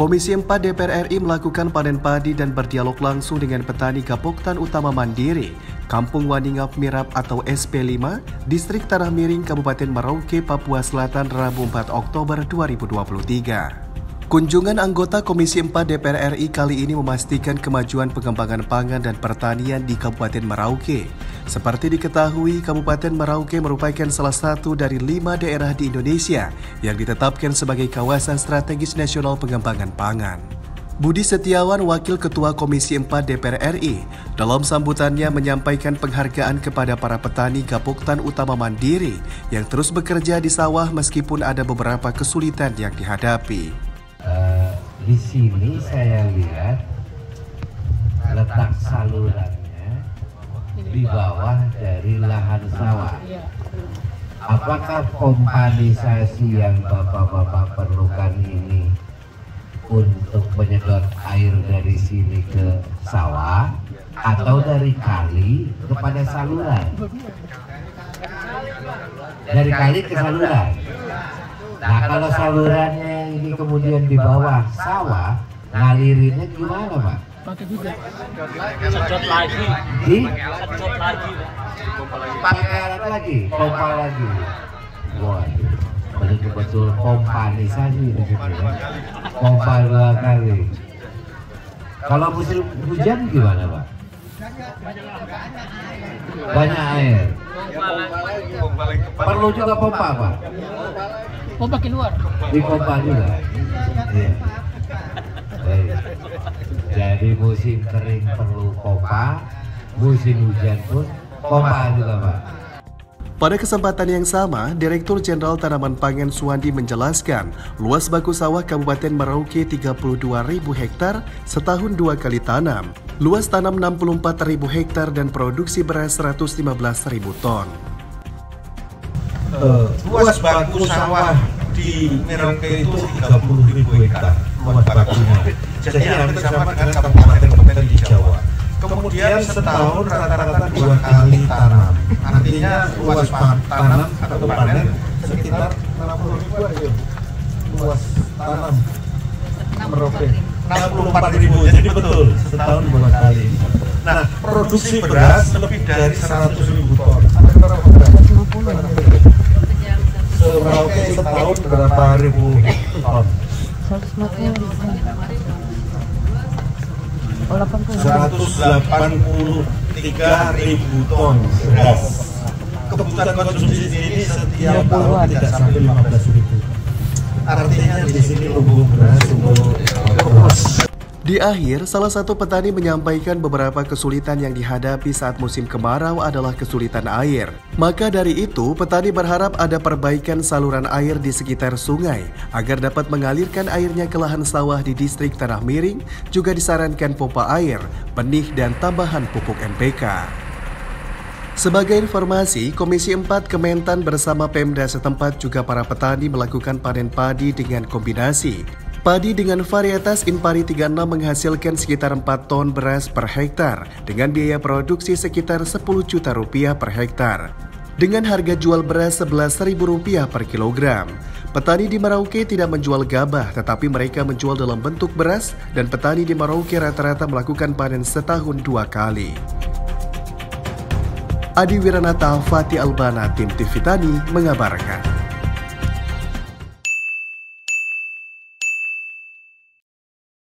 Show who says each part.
Speaker 1: Komisi 4 DPR RI melakukan panen padi dan berdialog langsung dengan petani Gapoktan Utama Mandiri, Kampung Waningap Mirap atau SP5, Distrik Tanah Miring, Kabupaten Merauke, Papua Selatan, Rabu 4 Oktober 2023. Kunjungan anggota Komisi 4 DPR RI kali ini memastikan kemajuan pengembangan pangan dan pertanian di Kabupaten Merauke. Seperti diketahui, Kabupaten Merauke merupakan salah satu dari lima daerah di Indonesia yang ditetapkan sebagai kawasan strategis nasional pengembangan pangan. Budi Setiawan, Wakil Ketua Komisi 4 DPR RI, dalam sambutannya menyampaikan penghargaan kepada para petani Gapoktan Utama Mandiri yang terus bekerja di sawah meskipun ada beberapa kesulitan yang dihadapi.
Speaker 2: Di sini saya lihat letak saluran di bawah dari lahan sawah. Apakah kompanisasi yang bapak-bapak perlukan ini untuk menyedot air dari sini ke sawah atau dari kali kepada saluran? Dari kali ke saluran. Nah kalau salurannya ini kemudian di bawah sawah, ngalirinnya gimana Pak? pakai juga. Sedot lagi. Di? Sedot lagi pakai alat lagi pompa lagi. Waduh betul-betul pompanisasi di situ ya. Pompa dua kali. Kalau musim hujan gimana pak? Banyak air. Perlu juga pompa pak
Speaker 3: pompa keluar
Speaker 2: di pompa juga iya. Jadi musim kering perlu pompa, musim hujan pun pompa juga Pak.
Speaker 1: Pada kesempatan yang sama, Direktur Jenderal Tanaman Pangan Suwandi menjelaskan, luas baku sawah Kabupaten Merauke 32 ribu hektar setahun dua kali tanam, luas tanam 64 ribu hektar dan produksi beras 115 ribu ton.
Speaker 4: Uh, luas baku sawah di Merauke itu 30 ribu hektar luas bakunya. Jadi hampir sama dengan kabupaten-kabupaten di Jawa. Kemudian setahun rata-rata dua kali tanam. Artinya luas tanam atau panen sekitar 60 ribu aja. Luas tanam Merauke. 64 ribu, jadi betul setahun dua kali. Nah, produksi beras lebih dari 100 ribu ton. Ada berapa beras? 50 Merauke setahun berapa ribu ton? 183 ribu ton beras. Kebutuhan konsumsi ini setiap tahun tidak sampai 15 ribu. Artinya di sini lumbung beras untuk
Speaker 1: di akhir, salah satu petani menyampaikan beberapa kesulitan yang dihadapi saat musim kemarau adalah kesulitan air. Maka dari itu, petani berharap ada perbaikan saluran air di sekitar sungai agar dapat mengalirkan airnya ke lahan sawah di distrik Tanah Miring, juga disarankan pompa air, benih dan tambahan pupuk NPK. Sebagai informasi, Komisi 4 Kementan bersama Pemda setempat juga para petani melakukan panen padi dengan kombinasi Padi dengan varietas Impari 36 menghasilkan sekitar 4 ton beras per hektar dengan biaya produksi sekitar 10 juta rupiah per hektar. Dengan harga jual beras Rp11.000 per kilogram. Petani di Merauke tidak menjual gabah tetapi mereka menjual dalam bentuk beras dan petani di Merauke rata-rata melakukan panen setahun dua kali. Adi Wiranata, Fatih Albana, Tim TV Tani mengabarkan.